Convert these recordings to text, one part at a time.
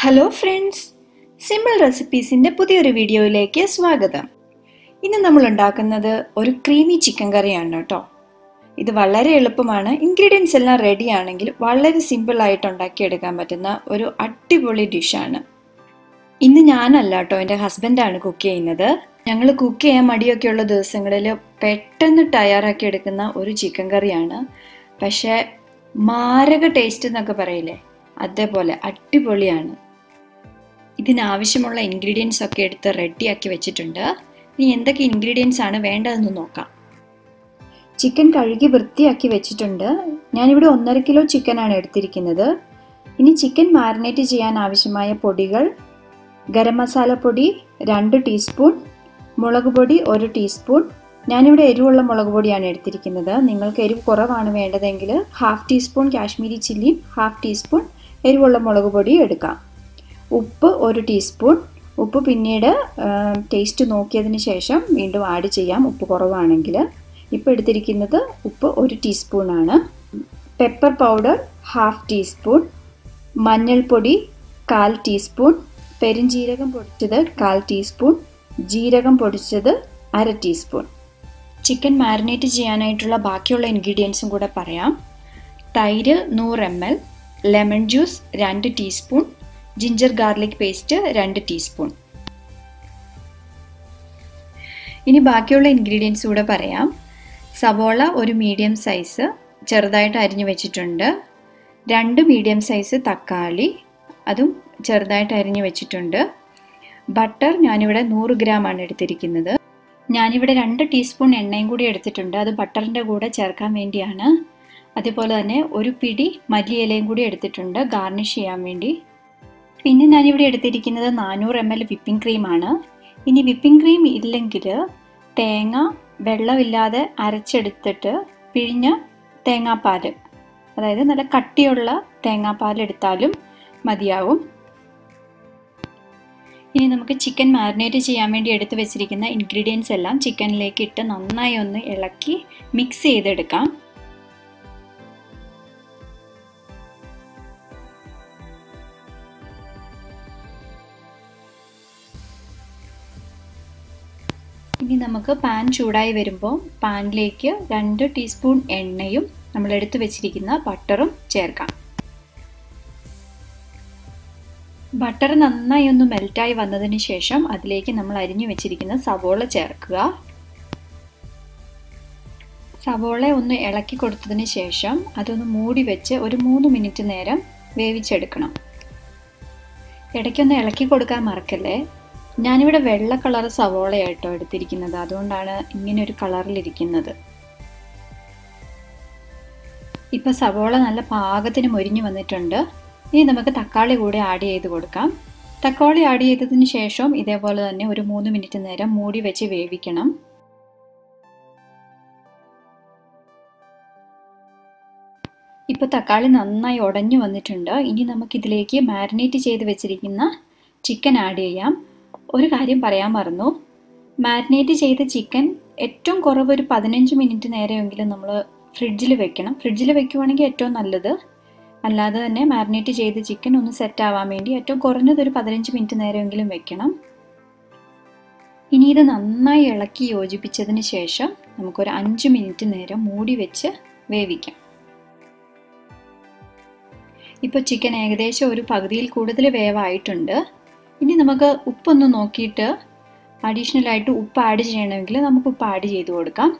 Hello friends simple റെസിപ്പീസിന്റെ പുതിയൊരു വീഡിയോയിലേക്ക് സ്വാഗതം. ഇന്ന് നമ്മൾ ഉണ്ടാക്കുന്നത് ഒരു ക്രീമി ചിക്കൻ കറിയാണ് കേട്ടോ. ഇത് വളരെ എളുപ്പമാണ്. ഇൻഗ്രീഡിയൻസ് എല്ലാം റെഡി ആണെങ്കിൽ വളരെ സിമ്പിളായിട്ട് ഉണ്ടാക്കിയെടുക്കാൻ പറ്റുന്ന ഒരു അടിപൊളി ഡിഷാണ് ഇന്ന് ഞാനല്ല കേട്ടോ എന്റെ ഹസ്ബൻഡാണ് കുക്ക് ചെയ്യുന്നത്. ഞങ്ങൾ കുക്ക് ചെയ്യാൻ മടിയൊക്കെയുള്ള ദിവസങ്ങളിൽ പെട്ടെന്ന് തയ്യാറാക്കി എടുക്കുന്ന ഒരു ചിക്കൻ കറിയാണ്. പക്ഷേ മാരക ടേസ്റ്റ് എന്നൊക്കെ പറയില്ലേ? അതേപോലെ അടിപൊളിയാണ്. ഇതിനാവശ്യമുള്ള ഇൻഗ്രീഡിയൻസ് ഒക്കെ എടുത്ത് റെഡിയാക്കി വെച്ചിട്ടുണ്ട്. ഇനി എന്തൊക്കെ ഇൻഗ്രീഡിയൻസ് ആണ് വേണ്ടതെന്ന് നോക്കാം. ചിക്കൻ കഴുകി വൃത്തിയാക്കി വെച്ചിട്ടുണ്ട്. ഞാനിവിടെ ഒന്നര കിലോ ചിക്കനാണ് എടുത്തിരിക്കുന്നത്. ഇനി ചിക്കൻ മാരിനേറ്റ് ചെയ്യാൻ ആവശ്യമായ പൊടികൾ ഗരം മസാല പൊടി രണ്ട് ടീസ്പൂൺ മുളക് പൊടി ഒരു ടീസ്പൂൺ ഞാനിവിടെ എരിവുള്ള മുളക് പൊടിയാണ് എടുത്തിരിക്കുന്നത്. നിങ്ങൾക്ക് എരിവ് കുറവാണ് വേണ്ടതെങ്കിൽ ഹാഫ് ടീസ്പൂൺ കാശ്മീരി ചില്ലിയും ഹാഫ് ടീസ്പൂൺ എരിവുള്ള മുളക് പൊടിയും എടുക്കാം. ഉപ്പ് ഒരു ടീസ്പൂൺ. ഉപ്പ് പിന്നീട് ടേസ്റ്റ് നോക്കിയതിന് ശേഷം വീണ്ടും ആഡ് ചെയ്യാം. ഉപ്പ് കുറവാണെങ്കിൽ. ഇപ്പോൾ എടുത്തിരിക്കുന്നത് ഉപ്പ് ഒരു ടീസ്പൂണാണ് പെപ്പർ പൗഡർ ഹാഫ് ടീസ്പൂൺ മഞ്ഞൾപ്പൊടി കാൽ ടീസ്പൂൺ പെരിഞ്ജീരകം പൊടിച്ചത് കാൽ ടീസ്പൂൺ ജീരകം പൊടിച്ചത് അര ടീസ്പൂൺ ചിക്കൻ മാരിനേറ്റ് ചെയ്യാനായിട്ടുള്ള ബാക്കിയുള്ള ഇൻഗ്രീഡിയൻസും കൂടെ പറയാം. തൈര് നൂറ് എം എൽ ലെമൺ ജ്യൂസ് രണ്ട് ടീസ്പൂൺ ജിഞ്ചർ ഗാർലിക് പേസ്റ്റ് രണ്ട് ടീസ്പൂൺ ഇനി ബാക്കിയുള്ള ഇൻഗ്രീഡിയൻസ് കൂടെ പറയാം. സവോള ഒരു മീഡിയം സൈസ് ചെറുതായിട്ട് അരിഞ്ഞു വെച്ചിട്ടുണ്ട്. രണ്ട് മീഡിയം സൈസ് തക്കാളി അതും ചെറുതായിട്ട് അരിഞ്ഞു വെച്ചിട്ടുണ്ട്. ബട്ടർ ഞാനിവിടെ നൂറ് ഗ്രാമാണ് എടുത്തിരിക്കുന്നത്. ഞാനിവിടെ രണ്ട് ടീസ്പൂൺ എണ്ണയും കൂടി എടുത്തിട്ടുണ്ട്. അത് ബട്ടറിന്റെ കൂടെ ചേർക്കാൻ വേണ്ടിയാണ്. അതുപോലെ തന്നെ ഒരു പിടി മല്ലിയിലയും കൂടി എടുത്തിട്ടുണ്ട്. ഗാർണിഷ് ചെയ്യാൻ വേണ്ടി. പിന്നെ ഞാനിവിടെ എടുത്തിരിക്കുന്നത് നാനൂറ് എം എൽ വിപ്പിംഗ് ക്രീമാണ് ഇനി വിപ്പിംഗ് ക്രീം ഇല്ലെങ്കിൽ തേങ്ങ വെള്ളമില്ലാതെ അരച്ചെടുത്തിട്ട് പിഴിഞ്ഞ തേങ്ങാപ്പാൽ അതായത് നല്ല കട്ടിയുള്ള തേങ്ങാപ്പാൽ എടുത്താലും മതിയാവും. ഇനി നമുക്ക് ചിക്കൻ മാരിനേറ്റ് ചെയ്യാൻ വേണ്ടി എടുത്ത് വെച്ചിരിക്കുന്ന ഇൻഗ്രീഡിയൻസ് എല്ലാം ചിക്കനിലേക്ക് ഇട്ട് നന്നായി ഒന്ന് ഇളക്കി മിക്സ് ചെയ്തെടുക്കാം. ഇനി നമുക്ക് പാൻ ചൂടായി വരുമ്പോൾ പാനിലേക്ക് രണ്ട് ടീസ്പൂൺ എണ്ണയും നമ്മൾ എടുത്തു വെച്ചിരിക്കുന്ന ബട്ടറും ചേർക്കാം. ബട്ടർ നന്നായി ഒന്ന് മെൽറ്റായി വന്നതിന് ശേഷം അതിലേക്ക് നമ്മൾ അരിഞ്ഞു വെച്ചിരിക്കുന്ന സവോള ചേർക്കുക. സവോള ഒന്ന് ഇളക്കി കൊടുത്തതിന് ശേഷം അതൊന്ന് മൂടി വെച്ച് ഒരു മൂന്ന് മിനിറ്റ് നേരം വേവിച്ചെടുക്കണം. ഇടയ്ക്കൊന്ന് ഇളക്കി കൊടുക്കാൻ മറക്കല്ലേ? ഞാനിവിടെ വെള്ള കളർ സവോളയായിട്ടോ എടുത്തിരിക്കുന്നത്. അതുകൊണ്ടാണ് ഇങ്ങനെ ഒരു കളറിലിരിക്കുന്നത്. ഇപ്പം സവോള നല്ല പാകത്തിന് മൊരിഞ്ഞു വന്നിട്ടുണ്ട്. ഇനി നമുക്ക് തക്കാളി കൂടെ ആഡ് ചെയ്ത് കൊടുക്കാം. തക്കാളി ആഡ് ചെയ്തതിന് ശേഷം ഇതേപോലെ തന്നെ ഒരു മൂന്ന് മിനിറ്റ് നേരം മൂടി വെച്ച് വേവിക്കണം. ഇപ്പോൾ തക്കാളി നന്നായി ഉടഞ്ഞു വന്നിട്ടുണ്ട്. ഇനി നമുക്കിതിലേക്ക് മാരിനേറ്റ് ചെയ്ത് വെച്ചിരിക്കുന്ന ചിക്കൻ ആഡ് ചെയ്യാം. ഒരു കാര്യം പറയാൻ മറന്നു. മാരിനേറ്റ് ചെയ്ത ചിക്കൻ ഏറ്റവും കുറവ് ഒരു പതിനഞ്ച് മിനിറ്റ് നേരമെങ്കിലും നമ്മൾ ഫ്രിഡ്ജിൽ വെക്കണം. ഫ്രിഡ്ജിൽ വെക്കുവാണെങ്കിൽ ഏറ്റവും നല്ലത്. അല്ലാതെ തന്നെ മാരിനേറ്റ് ചെയ്ത ചിക്കൻ ഒന്ന് സെറ്റ് ആവാൻ വേണ്ടി ഏറ്റവും കുറഞ്ഞത് ഒരു പതിനഞ്ച് മിനിറ്റ് നേരമെങ്കിലും വെക്കണം. ഇനി ഇത് നന്നായി ഇളക്കി യോജിപ്പിച്ചതിന് ശേഷം നമുക്കൊരു അഞ്ച് മിനിറ്റ് നേരം മൂടി വെച്ച് വേവിക്കാം. ഇപ്പോൾ ചിക്കൻ ഏകദേശം ഒരു പകുതിയിൽ കൂടുതൽ വേവായിട്ടുണ്ട്. ഇനി നമുക്ക് ഉപ്പൊന്ന് നോക്കിയിട്ട് അഡീഷണൽ ആയിട്ട് ഉപ്പ് ആഡ് ചെയ്യണമെങ്കിൽ നമുക്ക് ഉപ്പ് ആഡ് ചെയ്ത് കൊടുക്കാം.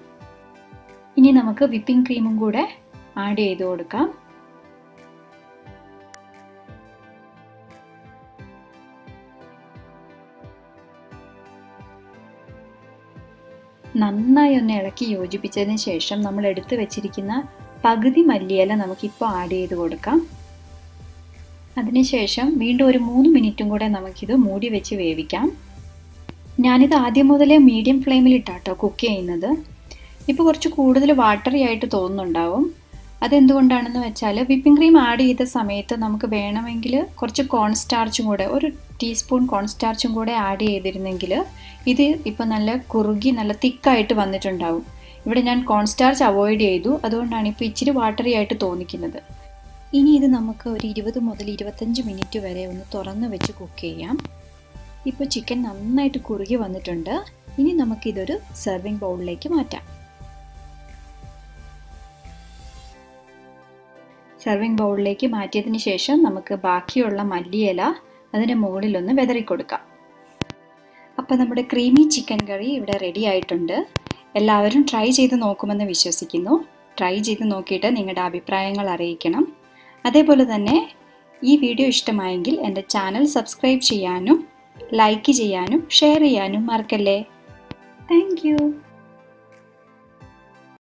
ഇനി നമുക്ക് വിപ്പിംഗ് ക്രീമും കൂടെ ആഡ് ചെയ്ത് കൊടുക്കാം. നന്നായി ഒന്ന് ഇളക്കി യോജിപ്പിച്ചതിന് ശേഷം നമ്മൾ എടുത്തു വെച്ചിരിക്കുന്ന പകുതി മല്ലിയില നമുക്കിപ്പോൾ ആഡ് ചെയ്ത് കൊടുക്കാം. അതിനുശേഷം വീണ്ടും ഒരു മൂന്ന് മിനിറ്റും കൂടെ നമുക്കിത് മൂടി വെച്ച് വേവിക്കാം. ഞാനിത് ആദ്യം മുതലേ മീഡിയം ഫ്ലെയിമിലിട്ടാട്ടോ കുക്ക് ചെയ്യുന്നത്. ഇപ്പോൾ കുറച്ച് കൂടുതൽ വാട്ടറി ആയിട്ട് തോന്നുന്നുണ്ടാവും. അതെന്തുകൊണ്ടാണെന്ന് വെച്ചാൽ വിപ്പിംഗ് ക്രീം ആഡ് ചെയ്ത സമയത്ത് നമുക്ക് വേണമെങ്കിൽ കുറച്ച് കോൺ സ്റ്റാർച്ചും കൂടെ ഒരു ടീസ്പൂൺ കോൺ സ്റ്റാർച്ചും കൂടെ ആഡ് ചെയ്തിരുന്നെങ്കിൽ ഇത് ഇപ്പോൾ നല്ല കുറുകി നല്ല തിക്കായിട്ട് വന്നിട്ടുണ്ടാവും. ഇവിടെ ഞാൻ കോൺ സ്റ്റാർച്ച് അവോയ്ഡ് ചെയ്തു. അതുകൊണ്ടാണ് ഇപ്പോൾ ഇച്ചിരി വാട്ടറി ആയിട്ട് തോന്നിക്കുന്നത്. ഇനി ഇത് നമുക്ക് ഒരു ഇരുപത് മുതൽ ഇരുപത്തഞ്ച് മിനിറ്റ് വരെ ഒന്ന് തുറന്ന് വെച്ച് കുക്ക് ചെയ്യാം. ഇപ്പോൾ ചിക്കൻ നന്നായിട്ട് കുറുകി വന്നിട്ടുണ്ട്. ഇനി നമുക്കിതൊരു സെർവിങ് ബൗളിലേക്ക് മാറ്റാം. സെർവിങ് ബൗളിലേക്ക് മാറ്റിയതിന് ശേഷം നമുക്ക് ബാക്കിയുള്ള മല്ലിയില അതിന്റെ മുകളിലൊന്ന് വിതറി കൊടുക്കാം അപ്പോൾ നമ്മുടെ ക്രീമി ചിക്കൻ കറി ഇവിടെ റെഡി ആയിട്ടുണ്ട്. എല്ലാവരും ട്രൈ ചെയ്ത് നോക്കുമെന്ന് വിശ്വസിക്കുന്നു. ട്രൈ ചെയ്ത് നോക്കിയിട്ട് നിങ്ങളുടെ അഭിപ്രായങ്ങൾ അറിയിക്കണം. അതേപോലെ തന്നെ ഈ വീഡിയോ ഇഷ്ടമായെങ്കിൽ എന്റെ ചാനൽ സബ്സ്ക്രൈബ് ചെയ്യാനും ലൈക്ക് ചെയ്യാനും ഷെയർ ചെയ്യാനും മറക്കല്ലേ? താങ്ക്